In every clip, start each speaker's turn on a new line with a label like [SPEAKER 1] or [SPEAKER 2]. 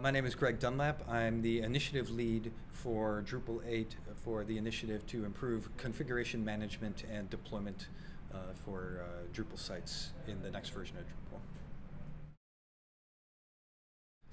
[SPEAKER 1] My name is Greg Dunlap. I'm the initiative lead for Drupal 8 for the initiative to improve configuration management and deployment uh, for uh, Drupal sites in the next version of Drupal.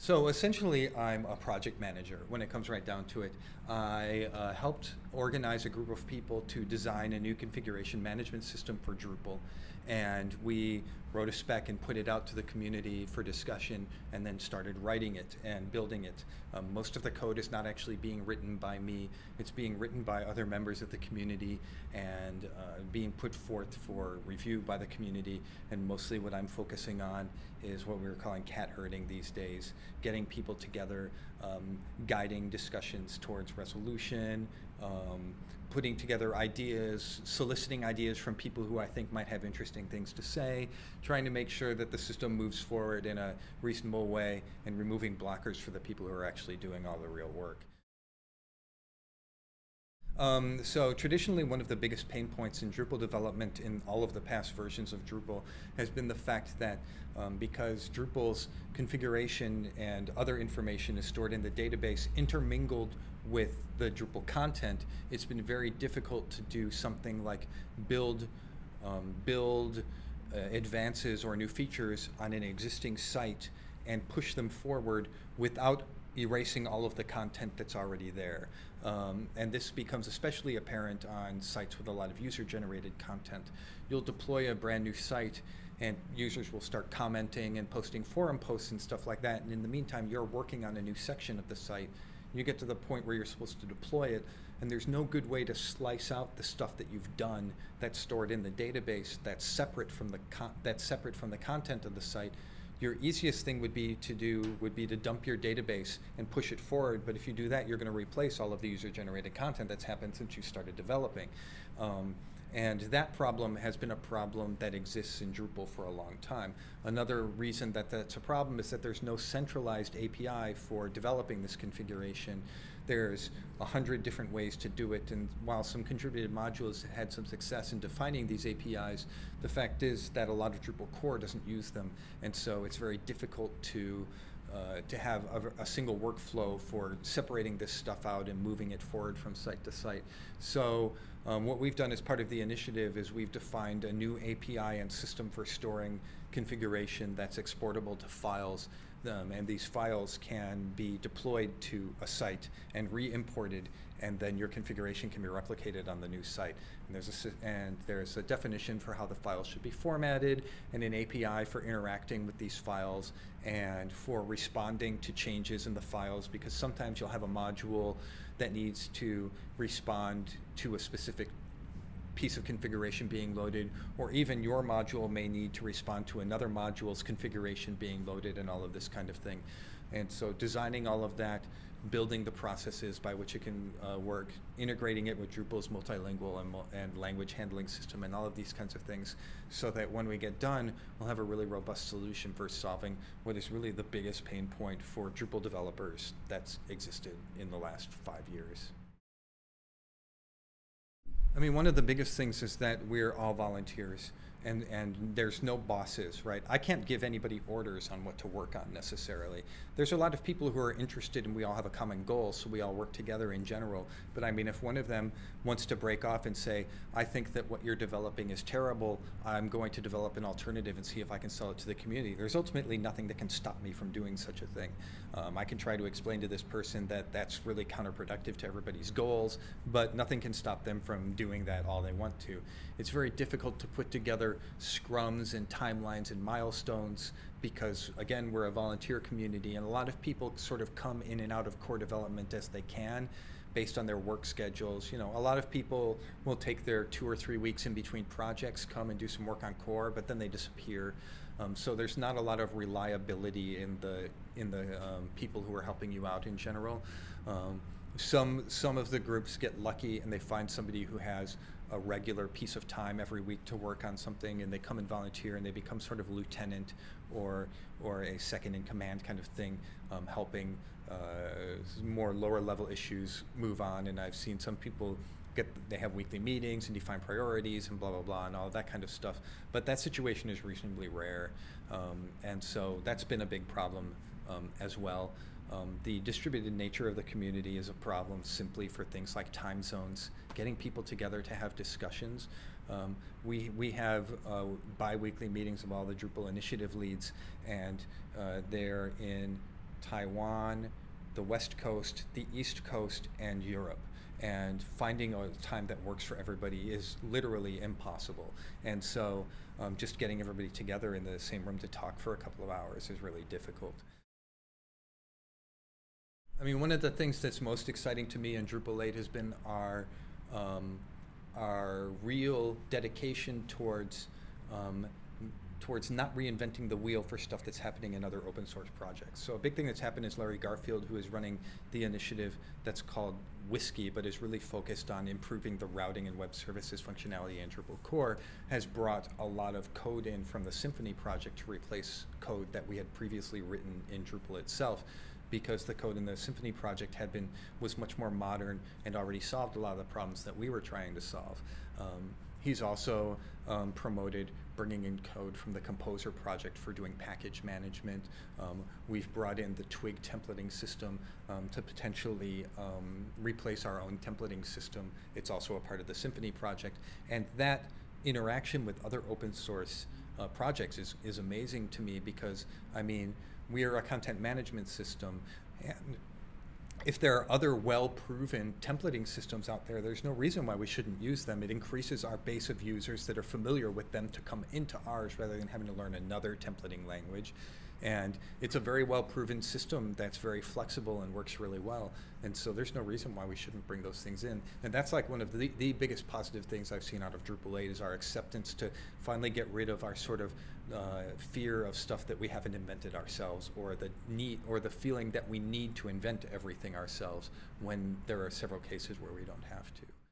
[SPEAKER 1] So essentially, I'm a project manager when it comes right down to it. I uh, helped organize a group of people to design a new configuration management system for Drupal. And we wrote a spec and put it out to the community for discussion and then started writing it and building it. Um, most of the code is not actually being written by me. It's being written by other members of the community and uh, being put forth for review by the community. And mostly what I'm focusing on is what we are calling cat herding these days, getting people together, um, guiding discussions towards resolution, um, putting together ideas, soliciting ideas from people who I think might have interesting things to say, trying to make sure that the system moves forward in a reasonable way, and removing blockers for the people who are actually doing all the real work. Um, so traditionally, one of the biggest pain points in Drupal development in all of the past versions of Drupal has been the fact that um, because Drupal's configuration and other information is stored in the database intermingled with the Drupal content, it's been very difficult to do something like build, um, build uh, advances or new features on an existing site and push them forward without erasing all of the content that's already there. Um, and this becomes especially apparent on sites with a lot of user-generated content. You'll deploy a brand new site and users will start commenting and posting forum posts and stuff like that. And in the meantime, you're working on a new section of the site. You get to the point where you're supposed to deploy it, and there's no good way to slice out the stuff that you've done that's stored in the database that's separate from the that's separate from the content of the site your easiest thing would be to do would be to dump your database and push it forward. But if you do that, you're going to replace all of the user-generated content that's happened since you started developing. Um, and that problem has been a problem that exists in Drupal for a long time. Another reason that that's a problem is that there's no centralized API for developing this configuration. There's a hundred different ways to do it, and while some contributed modules had some success in defining these APIs, the fact is that a lot of Drupal core doesn't use them, and so it's very difficult to uh, to have a, a, single workflow for separating this stuff out and moving it forward from site to site. So um, what we've done as part of the initiative is we've defined a new API and system for storing configuration that's exportable to files them, and these files can be deployed to a site and re-imported, and then your configuration can be replicated on the new site. And there's a, and there's a definition for how the files should be formatted, and an API for interacting with these files, and for responding to changes in the files, because sometimes you'll have a module that needs to respond to a specific piece of configuration being loaded, or even your module may need to respond to another module's configuration being loaded and all of this kind of thing. And so designing all of that, building the processes by which it can uh, work, integrating it with Drupal's multilingual and, and language handling system and all of these kinds of things so that when we get done, we'll have a really robust solution for solving what is really the biggest pain point for Drupal developers that's existed in the last five years. I mean, one of the biggest things is that we're all volunteers and, and there's no bosses, right? I can't give anybody orders on what to work on necessarily. There's a lot of people who are interested and we all have a common goal, so we all work together in general. But I mean, if one of them wants to break off and say, I think that what you're developing is terrible, I'm going to develop an alternative and see if I can sell it to the community, there's ultimately nothing that can stop me from doing such a thing. Um, I can try to explain to this person that that's really counterproductive to everybody's goals, but nothing can stop them from doing that all they want to. It's very difficult to put together scrums and timelines and milestones because again we're a volunteer community and a lot of people sort of come in and out of core development as they can based on their work schedules. You know a lot of people will take their two or three weeks in between projects come and do some work on core but then they disappear. Um, so there's not a lot of reliability in the in the um, people who are helping you out in general. Um, some some of the groups get lucky and they find somebody who has a regular piece of time every week to work on something and they come and volunteer and they become sort of lieutenant or or a second in command kind of thing um, helping uh, more lower level issues move on. And I've seen some people get they have weekly meetings and define priorities and blah blah blah and all that kind of stuff. But that situation is reasonably rare. Um, and so that's been a big problem um, as well Um, the distributed nature of the community is a problem simply for things like time zones, getting people together to have discussions. Um, we, we have uh, bi-weekly meetings of all the Drupal initiative leads, and uh, they're in Taiwan, the West Coast, the East Coast, and Europe. And finding a time that works for everybody is literally impossible. And so um, just getting everybody together in the same room to talk for a couple of hours is really difficult. I mean, one of the things that's most exciting to me in Drupal 8 has been our, um, our real dedication towards um, towards not reinventing the wheel for stuff that's happening in other open source projects. So a big thing that's happened is Larry Garfield, who is running the initiative that's called Whiskey, but is really focused on improving the routing and web services functionality in Drupal core, has brought a lot of code in from the Symfony project to replace code that we had previously written in Drupal itself because the code in the Symfony project had been was much more modern and already solved a lot of the problems that we were trying to solve. Um, he's also um, promoted bringing in code from the Composer project for doing package management. Um, we've brought in the Twig templating system um, to potentially um, replace our own templating system. It's also a part of the Symfony project. And that interaction with other open source uh, projects is, is amazing to me because, I mean, we are a content management system and if there are other well-proven templating systems out there, there's no reason why we shouldn't use them. It increases our base of users that are familiar with them to come into ours rather than having to learn another templating language. And it's a very well-proven system that's very flexible and works really well. And so there's no reason why we shouldn't bring those things in. And that's like one of the, the biggest positive things I've seen out of Drupal 8 is our acceptance to finally get rid of our sort of uh, fear of stuff that we haven't invented ourselves or the need or the feeling that we need to invent everything ourselves when there are several cases where we don't have to.